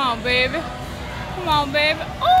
Come on, baby. Come on, baby. Oh.